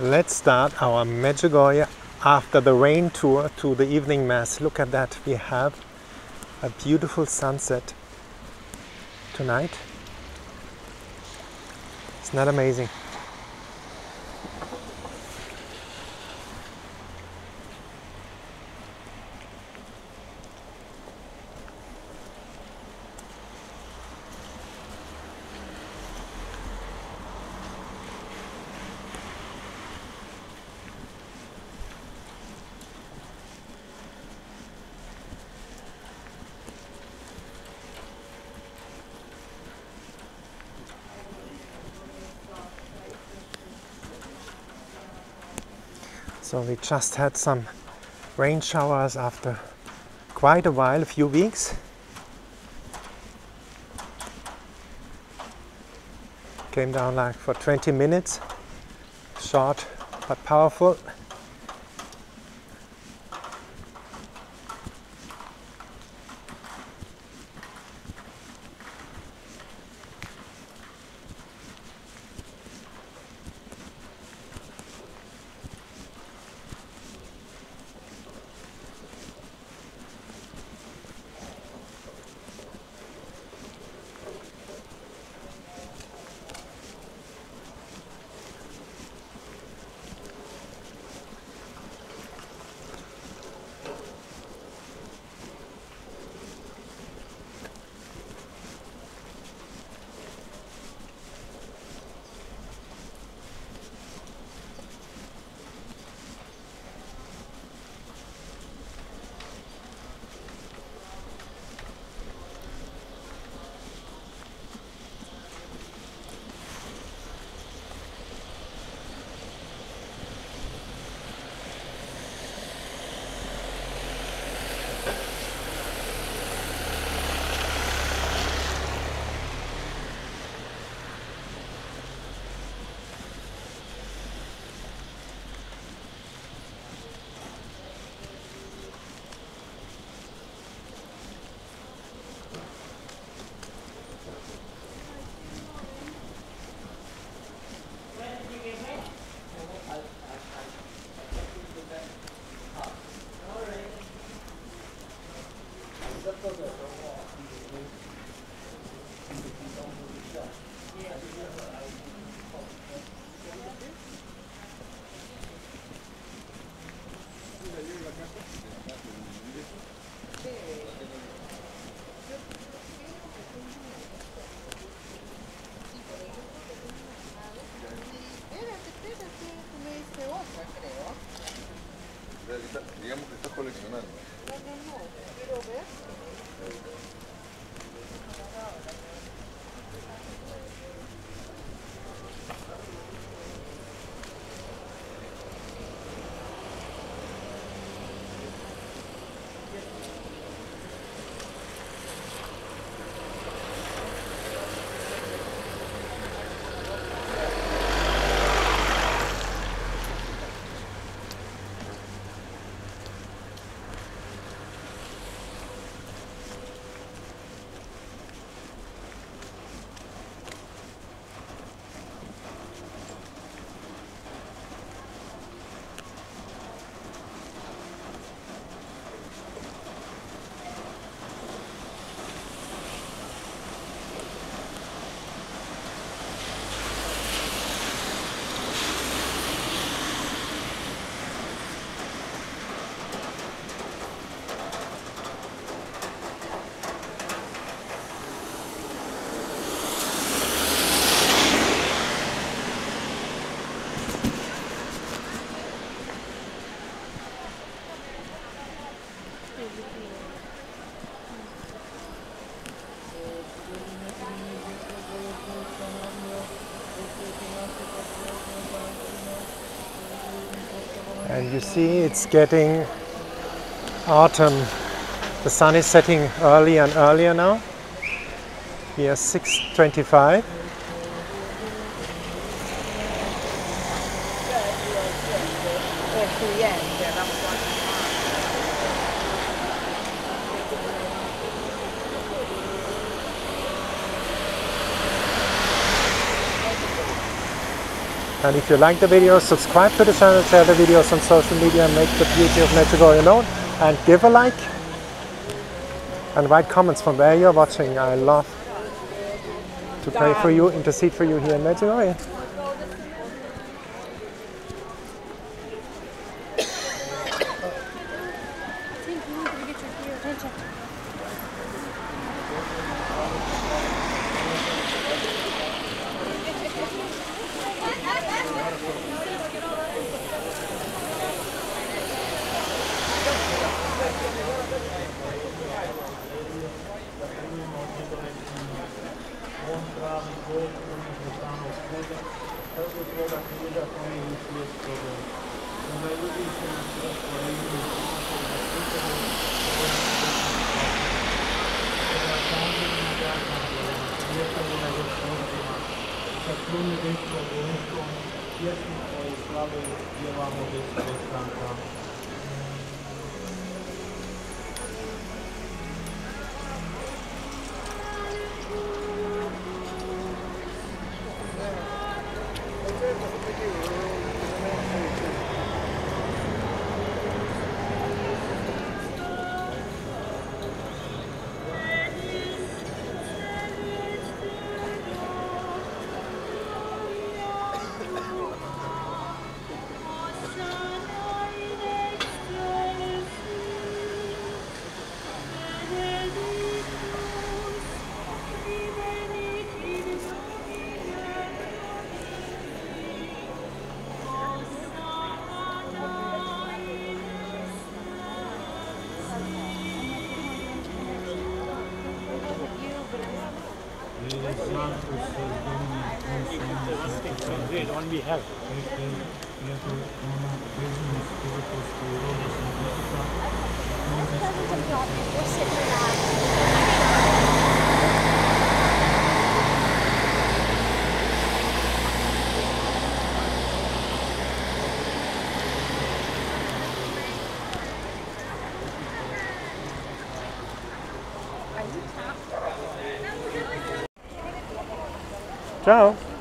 Let's start our Medjugorje after the rain tour to the evening mass. Look at that. We have a beautiful sunset tonight. Isn't that amazing? So we just had some rain showers after quite a while, a few weeks. Came down like for 20 minutes, short but powerful. Digamos que estás coleccionando. You see it's getting autumn. The sun is setting earlier and earlier now. We are 6.25. And if you like the video, subscribe to the channel, share the videos on social media, and make the beauty of Medjugorje known, and give a like. And write comments from where you're watching. I love to pray for you, intercede for you here in Medjugorje. pessoas da crise já estão no início desse problema. Mas aí eu disse, né, que as coisas não são uma coisa muito Problemi dentro da gente, e assim. Thank you. One we have. Ciao.